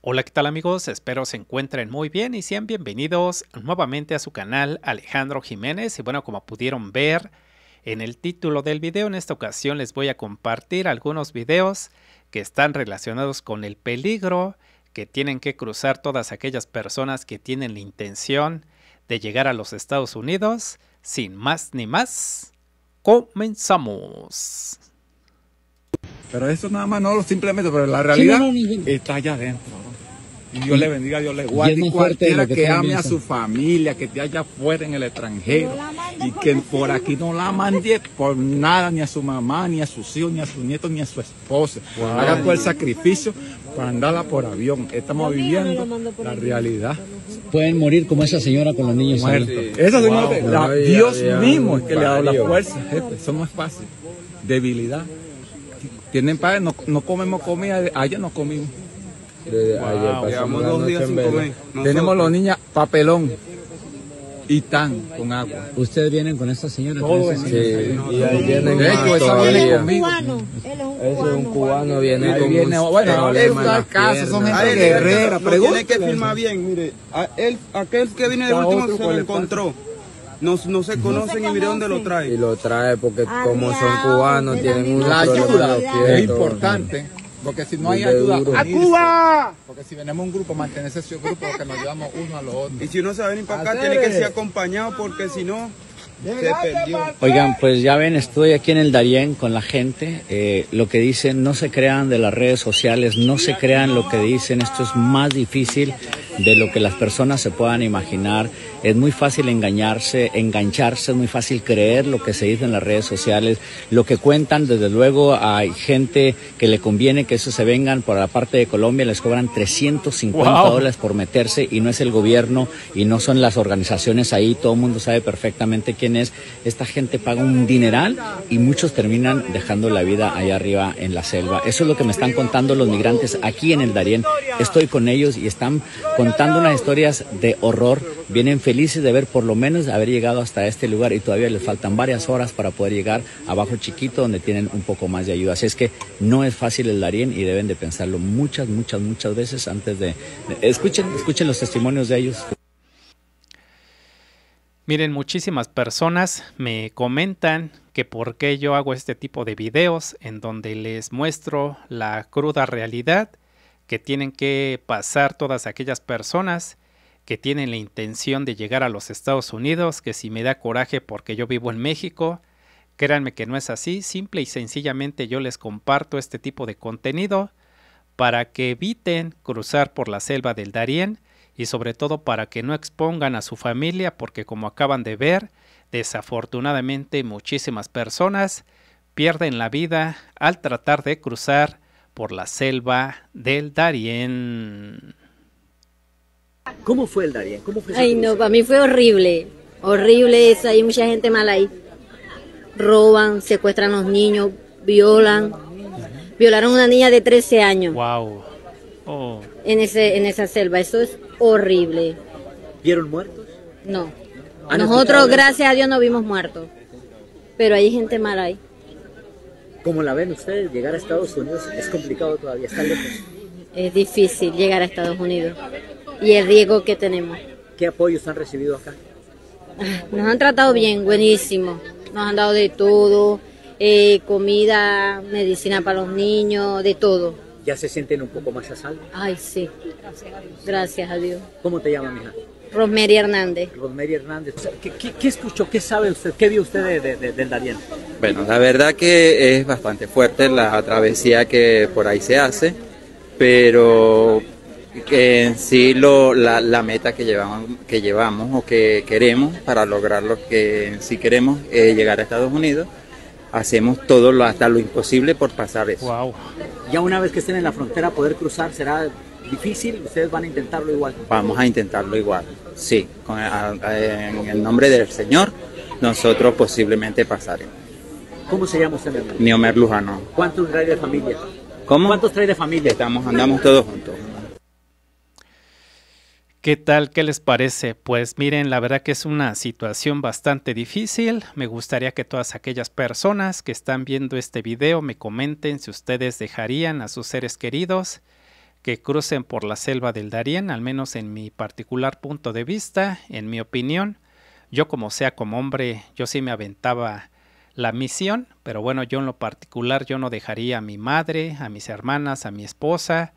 Hola, ¿qué tal amigos? Espero se encuentren muy bien y sean bienvenidos nuevamente a su canal Alejandro Jiménez. Y bueno, como pudieron ver en el título del video, en esta ocasión les voy a compartir algunos videos que están relacionados con el peligro que tienen que cruzar todas aquellas personas que tienen la intención de llegar a los Estados Unidos. Sin más ni más, comenzamos. Pero eso nada más no simplemente, pero la realidad está allá adentro. Y Dios le bendiga, Dios le guarde. Y cualquiera que, ame a su familia, que esté allá afuera en el extranjero, y que por aquí no la mande por nada, ni a su mamá, ni a sus hijos, ni a sus nietos, ni a su esposa. Haga todo el sacrificio para andarla por avión. Estamos viviendo la realidad. Pueden morir como esa señora con los niños muertos. Esa señora, Dios mismo es que le ha dado la fuerza. Eso no es fácil. Debilidad. Tienen padres, no, no comemos comida, ayer no comimos. Llevamos dos días sin comer. Tenemos los niños papelón y tan con agua. ¿Ustedes vienen con esta señora? Todo sí, y ahí vienen de hecho, esa viene conmigo. Ese es un cubano, viene ahí con viene, Bueno, es una casa, son gente guerrera. Tiene que filmar bien, mire. A él, aquel que viene de último se lo encontró. No, no se conocen y mire dónde lo trae. Y lo trae porque como son cubanos tienen una La ayuda es importante. Porque si no hay ayuda, ¡a Cuba! Porque si venimos un grupo, mantenerse ese grupo, que nos ayudamos uno a los otros. Y si uno se va a venir para acá, tiene que ser acompañado, porque si no, se perdió. Oigan, pues ya ven, estoy aquí en el Darién con la gente. Eh, lo que dicen, no se crean de las redes sociales, no se crean lo que dicen. Esto es más difícil de lo que las personas se puedan imaginar. Es muy fácil engañarse, engancharse, es muy fácil creer lo que se dice en las redes sociales, lo que cuentan. Desde luego hay gente que le conviene que eso se vengan por la parte de Colombia, les cobran 350 dólares por meterse y no es el gobierno y no son las organizaciones ahí, todo el mundo sabe perfectamente quién es. Esta gente paga un dineral y muchos terminan dejando la vida allá arriba en la selva. Eso es lo que me están contando los migrantes aquí en el Darién. Estoy con ellos y están contando unas historias de horror. Vienen felices de ver por lo menos haber llegado hasta este lugar y todavía les faltan varias horas para poder llegar abajo chiquito donde tienen un poco más de ayuda. Así es que no es fácil el Darién y deben de pensarlo muchas, muchas, muchas veces antes de... Escuchen, escuchen los testimonios de ellos. Miren, muchísimas personas me comentan que por qué yo hago este tipo de videos en donde les muestro la cruda realidad que tienen que pasar todas aquellas personas que tienen la intención de llegar a los Estados Unidos, que si me da coraje porque yo vivo en México, créanme que no es así, simple y sencillamente yo les comparto este tipo de contenido para que eviten cruzar por la selva del Darién y sobre todo para que no expongan a su familia porque como acaban de ver, desafortunadamente muchísimas personas pierden la vida al tratar de cruzar por la selva del Darién. ¿Cómo fue el Darién? ¿Cómo fue Ay, no, para mí fue horrible. Horrible eso. Hay mucha gente mala ahí. Roban, secuestran a los niños, violan. Violaron a una niña de 13 años. Wow. Oh. En, ese, en esa selva. Eso es horrible. ¿Vieron muertos? No. Nosotros, gracias a Dios, no vimos muertos. Pero hay gente mala ahí. ¿Cómo la ven ustedes? Llegar a Estados Unidos es complicado todavía, está lejos. Es difícil llegar a Estados Unidos. Y el riesgo que tenemos. ¿Qué apoyos han recibido acá? Nos han tratado bien, buenísimo. Nos han dado de todo, eh, comida, medicina para los niños, de todo. ¿Ya se sienten un poco más a salvo? Ay, sí. Gracias a Dios. ¿Cómo te llamas, mija? Rosemary Hernández. Rosemary Hernández. ¿Qué, qué, qué escuchó? ¿Qué sabe usted? ¿Qué vio usted de, de, de, del Darién? Bueno, la verdad que es bastante fuerte la travesía que por ahí se hace, pero que en sí lo, la, la, meta que llevamos, que llevamos o que queremos para lograr lo que en sí queremos es llegar a Estados Unidos, hacemos todo lo, hasta lo imposible por pasar eso. Wow. Ya una vez que estén en la frontera poder cruzar será difícil, ustedes van a intentarlo igual. Vamos a intentarlo igual, sí, con, a, a, en el nombre del Señor nosotros posiblemente pasaremos. ¿Cómo se llama usted? Niomer Lujano. ¿Cuántos trae de familia? ¿Cómo? ¿Cuántos trae de familia? Estamos, andamos todos juntos. ¿Qué tal? ¿Qué les parece? Pues miren, la verdad que es una situación bastante difícil. Me gustaría que todas aquellas personas que están viendo este video me comenten si ustedes dejarían a sus seres queridos que crucen por la selva del Darién, al menos en mi particular punto de vista, en mi opinión. Yo como sea como hombre, yo sí me aventaba la misión, pero bueno, yo en lo particular yo no dejaría a mi madre, a mis hermanas, a mi esposa,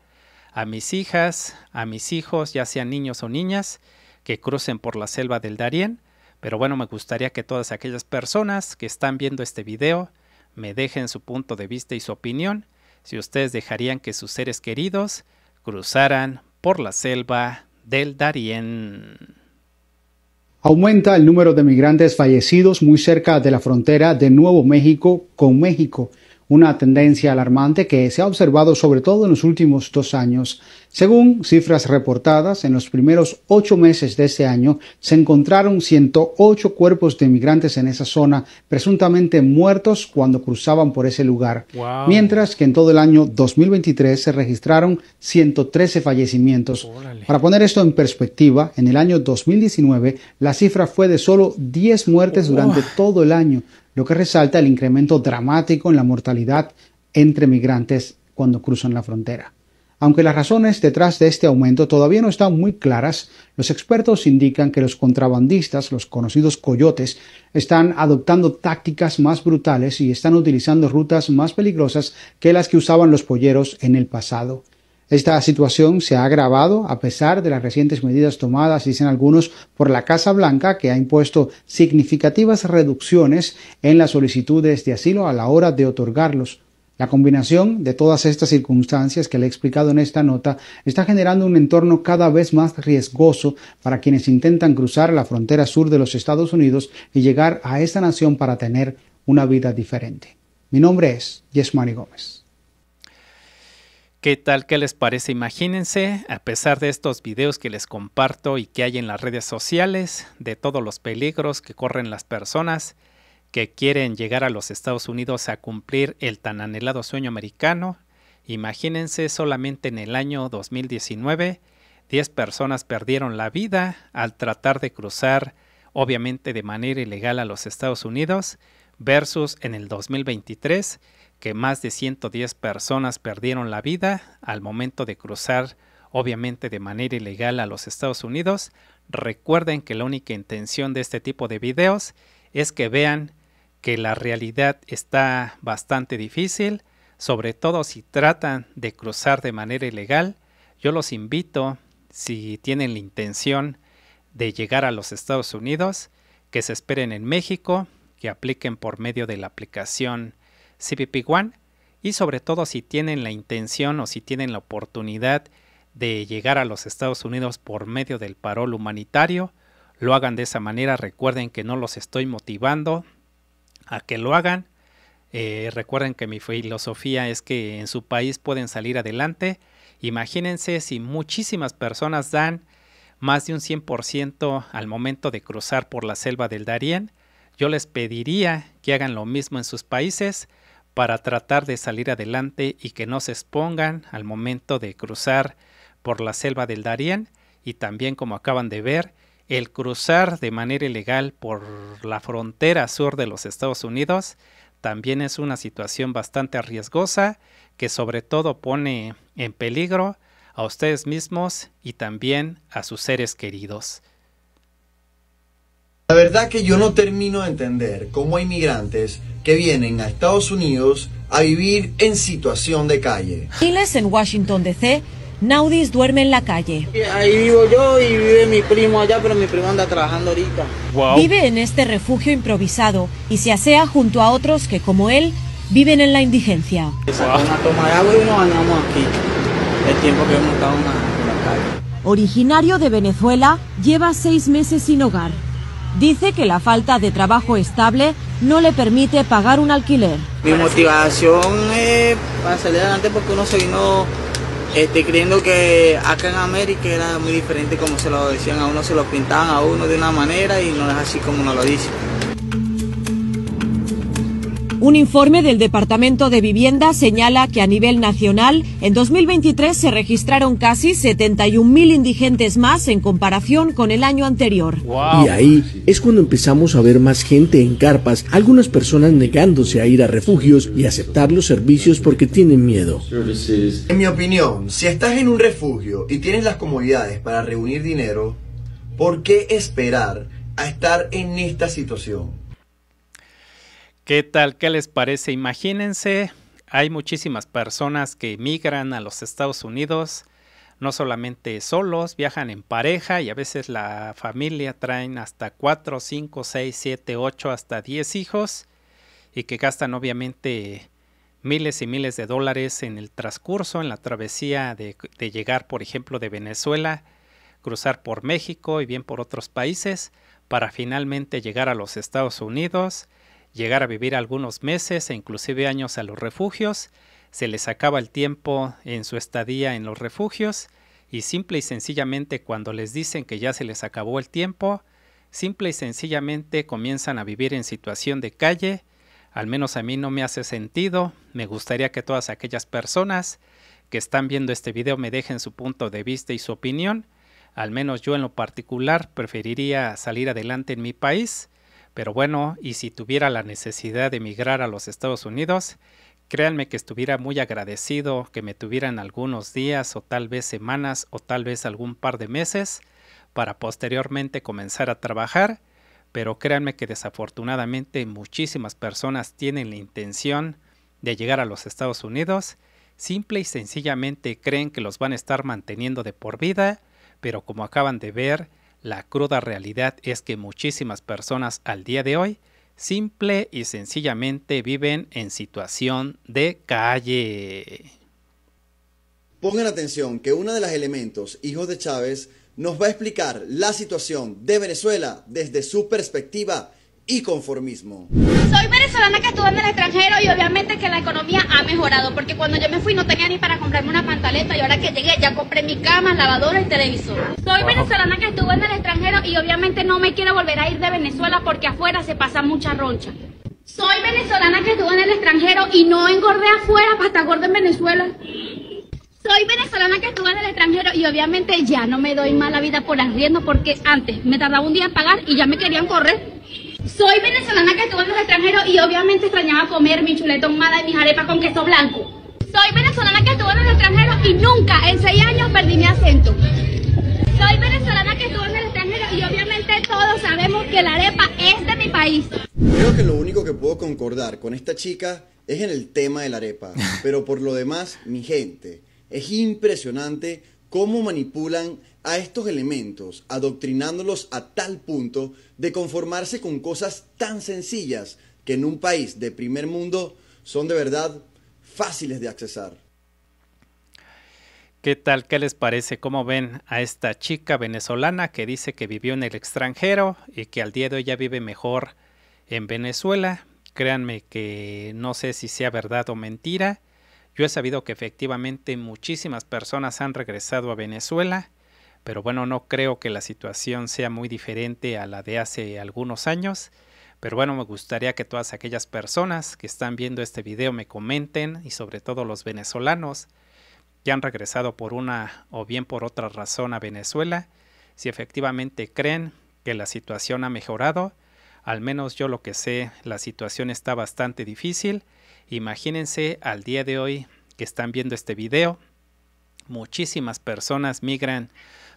a mis hijas, a mis hijos, ya sean niños o niñas, que crucen por la selva del Darién. Pero bueno, me gustaría que todas aquellas personas que están viendo este video me dejen su punto de vista y su opinión, si ustedes dejarían que sus seres queridos cruzaran por la selva del Darién. Aumenta el número de migrantes fallecidos muy cerca de la frontera de Nuevo México con México una tendencia alarmante que se ha observado sobre todo en los últimos dos años. Según cifras reportadas, en los primeros ocho meses de este año se encontraron 108 cuerpos de migrantes en esa zona, presuntamente muertos cuando cruzaban por ese lugar, mientras que en todo el año 2023 se registraron 113 fallecimientos. Para poner esto en perspectiva, en el año 2019 la cifra fue de solo 10 muertes durante todo el año, lo que resalta el incremento dramático en la mortalidad entre migrantes cuando cruzan la frontera. Aunque las razones detrás de este aumento todavía no están muy claras, los expertos indican que los contrabandistas, los conocidos coyotes, están adoptando tácticas más brutales y están utilizando rutas más peligrosas que las que usaban los polleros en el pasado. Esta situación se ha agravado a pesar de las recientes medidas tomadas, dicen algunos, por la Casa Blanca, que ha impuesto significativas reducciones en las solicitudes de asilo a la hora de otorgarlos. La combinación de todas estas circunstancias que le he explicado en esta nota está generando un entorno cada vez más riesgoso para quienes intentan cruzar la frontera sur de los Estados Unidos y llegar a esta nación para tener una vida diferente. Mi nombre es Yesmari Gómez. ¿Qué tal? ¿Qué les parece? Imagínense, a pesar de estos videos que les comparto y que hay en las redes sociales, de todos los peligros que corren las personas que quieren llegar a los Estados Unidos a cumplir el tan anhelado sueño americano, imagínense solamente en el año 2019, 10 personas perdieron la vida al tratar de cruzar, obviamente de manera ilegal a los Estados Unidos, versus en el 2023, que más de 110 personas perdieron la vida al momento de cruzar, obviamente de manera ilegal, a los Estados Unidos. Recuerden que la única intención de este tipo de videos es que vean que la realidad está bastante difícil, sobre todo si tratan de cruzar de manera ilegal. Yo los invito, si tienen la intención de llegar a los Estados Unidos, que se esperen en México, que apliquen por medio de la aplicación CBP One y sobre todo si tienen la intención o si tienen la oportunidad de llegar a los Estados Unidos por medio del parol humanitario, lo hagan de esa manera. Recuerden que no los estoy motivando a que lo hagan. Eh, recuerden que mi filosofía es que en su país pueden salir adelante. Imagínense si muchísimas personas dan más de un 100% al momento de cruzar por la selva del Darién. Yo les pediría que hagan lo mismo en sus países para tratar de salir adelante y que no se expongan al momento de cruzar por la selva del Darién y también como acaban de ver el cruzar de manera ilegal por la frontera sur de los Estados Unidos también es una situación bastante riesgosa que sobre todo pone en peligro a ustedes mismos y también a sus seres queridos. La verdad que yo no termino de entender cómo hay migrantes que vienen a Estados Unidos a vivir en situación de calle. Miles en Washington DC, Naudis duerme en la calle. Ahí vivo yo y vive mi primo allá, pero mi primo anda trabajando ahorita. Vive en este refugio improvisado y se asea junto a otros que, como él, viven en la indigencia. Una toma de agua y nos bañamos aquí. El tiempo que hemos estado en la calle. Originario de Venezuela, lleva seis meses sin hogar. Dice que la falta de trabajo estable no le permite pagar un alquiler. Mi motivación es para salir adelante porque uno se vino este, creyendo que acá en América era muy diferente como se lo decían a uno, se lo pintaban a uno de una manera y no es así como uno lo dice. Un informe del Departamento de Vivienda señala que a nivel nacional en 2023 se registraron casi 71 mil indigentes más en comparación con el año anterior. Y ahí es cuando empezamos a ver más gente en carpas, algunas personas negándose a ir a refugios y aceptar los servicios porque tienen miedo. En mi opinión, si estás en un refugio y tienes las comodidades para reunir dinero, ¿por qué esperar a estar en esta situación? ¿Qué tal? ¿Qué les parece? Imagínense, hay muchísimas personas que migran a los Estados Unidos, no solamente solos, viajan en pareja y a veces la familia traen hasta 4, 5, 6, 7, 8, hasta 10 hijos y que gastan obviamente miles y miles de dólares en el transcurso, en la travesía de, de llegar, por ejemplo, de Venezuela, cruzar por México y bien por otros países para finalmente llegar a los Estados Unidos llegar a vivir algunos meses e inclusive años a los refugios, se les acaba el tiempo en su estadía en los refugios y simple y sencillamente cuando les dicen que ya se les acabó el tiempo, simple y sencillamente comienzan a vivir en situación de calle, al menos a mí no me hace sentido, me gustaría que todas aquellas personas que están viendo este video me dejen su punto de vista y su opinión, al menos yo en lo particular preferiría salir adelante en mi país, pero bueno, y si tuviera la necesidad de emigrar a los Estados Unidos, créanme que estuviera muy agradecido que me tuvieran algunos días o tal vez semanas o tal vez algún par de meses para posteriormente comenzar a trabajar, pero créanme que desafortunadamente muchísimas personas tienen la intención de llegar a los Estados Unidos, simple y sencillamente creen que los van a estar manteniendo de por vida, pero como acaban de ver, la cruda realidad es que muchísimas personas al día de hoy simple y sencillamente viven en situación de calle. Pongan atención que uno de los elementos, hijos de Chávez, nos va a explicar la situación de Venezuela desde su perspectiva y conformismo. Soy venezolana que estuvo en el extranjero y obviamente que la economía ha mejorado, porque cuando yo me fui no tenía ni para comprarme una pantaleta y ahora que llegué ya compré mi cama, lavadora y televisor. Soy venezolana que estuvo en el extranjero y obviamente no me quiero volver a ir de Venezuela porque afuera se pasa mucha roncha. Soy venezolana que estuvo en el extranjero y no engordé afuera para estar gorda en Venezuela. Soy venezolana que estuvo en el extranjero y obviamente ya no me doy mala vida por arriendo porque antes me tardaba un día en pagar y ya me querían correr. Soy venezolana que estuvo en el extranjero y obviamente extrañaba comer mi chuletón mala y mis arepas con queso blanco. Soy venezolana que estuvo en el extranjero y nunca en seis años perdí mi acento. Soy venezolana que estuvo en el extranjero y obviamente todos sabemos que la arepa es de mi país. Creo que lo único que puedo concordar con esta chica es en el tema de la arepa. Pero por lo demás, mi gente, es impresionante cómo manipulan a estos elementos, adoctrinándolos a tal punto de conformarse con cosas tan sencillas que en un país de primer mundo son de verdad fáciles de accesar. ¿Qué tal? ¿Qué les parece? ¿Cómo ven a esta chica venezolana que dice que vivió en el extranjero y que al día de hoy ya vive mejor en Venezuela? Créanme que no sé si sea verdad o mentira yo he sabido que efectivamente muchísimas personas han regresado a Venezuela, pero bueno, no creo que la situación sea muy diferente a la de hace algunos años. Pero bueno, me gustaría que todas aquellas personas que están viendo este video me comenten y sobre todo los venezolanos que han regresado por una o bien por otra razón a Venezuela, si efectivamente creen que la situación ha mejorado. Al menos yo lo que sé, la situación está bastante difícil Imagínense al día de hoy que están viendo este video, muchísimas personas migran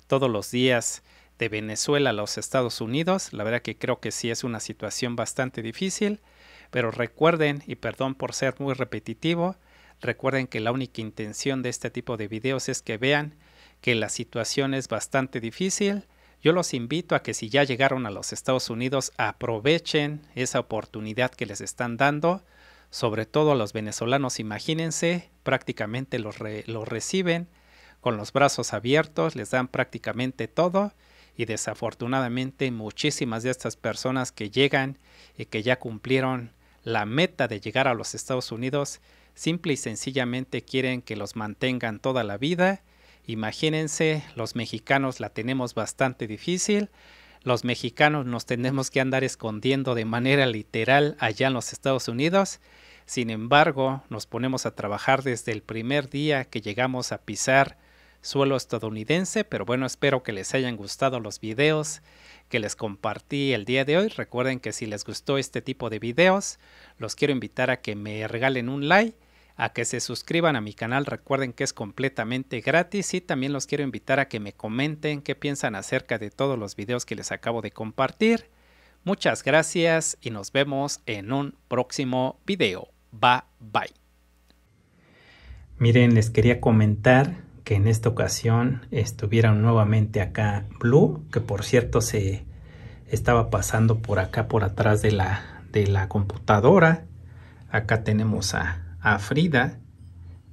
todos los días de Venezuela a los Estados Unidos. La verdad que creo que sí es una situación bastante difícil, pero recuerden, y perdón por ser muy repetitivo, recuerden que la única intención de este tipo de videos es que vean que la situación es bastante difícil. Yo los invito a que si ya llegaron a los Estados Unidos aprovechen esa oportunidad que les están dando sobre todo a los venezolanos, imagínense, prácticamente los, reciben con los brazos abiertos, les dan prácticamente todo y desafortunadamente muchísimas de estas personas que llegan y que ya cumplieron la meta de llegar a los Estados Unidos, simple y sencillamente quieren que los mantengan toda la vida. Imagínense, los mexicanos la tenemos bastante difícil. los mexicanos nos tenemos que andar escondiendo de manera literal allá en los Estados Unidos. Sin embargo, nos ponemos a trabajar desde el primer día que llegamos a pisar suelo estadounidense, pero bueno, espero que les hayan gustado los videos que les compartí el día de hoy. Recuerden que si les gustó este tipo de videos, los quiero invitar a que me regalen un like, a que se suscriban a mi canal. Recuerden que es completamente gratis y también los quiero invitar a que me comenten qué piensan acerca de todos los videos que les acabo de compartir. Muchas gracias y nos vemos en un próximo video. Bye bye. Miren, les quería comentar que en esta ocasión estuvieron nuevamente acá Blue, que por cierto se estaba pasando por acá por atrás de la, de la computadora. Acá tenemos a, a Frida,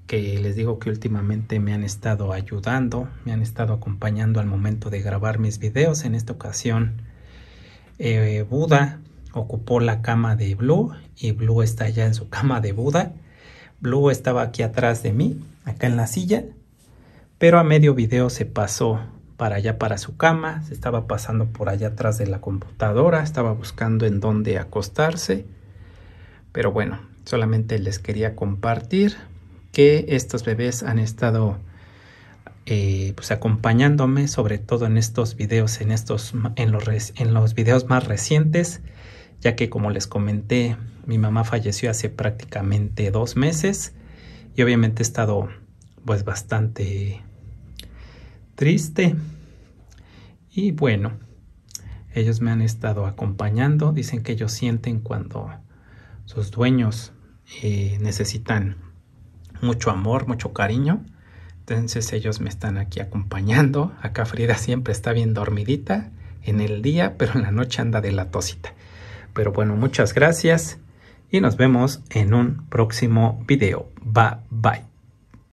que les digo que últimamente me han estado ayudando, me han estado acompañando al momento de grabar mis videos. En esta ocasión, eh, Buda ocupó la cama de Blue y Blue está ya en su cama de Buda. Blue estaba aquí atrás de mí, acá en la silla, pero a medio video se pasó para allá para su cama, se estaba pasando por allá atrás de la computadora, estaba buscando en dónde acostarse. Pero bueno, solamente les quería compartir que estos bebés han estado eh, pues acompañándome, sobre todo en estos videos, en estos en los, en los videos más recientes, ya que como les comenté, mi mamá falleció hace prácticamente dos meses y obviamente he estado pues bastante triste. Y bueno, ellos me han estado acompañando. Dicen que ellos sienten cuando sus dueños eh, necesitan mucho amor, mucho cariño. Entonces ellos me están aquí acompañando. Acá Frida siempre está bien dormidita en el día, pero en la noche anda de la tosita. Pero bueno, muchas gracias y nos vemos en un próximo video. Bye bye.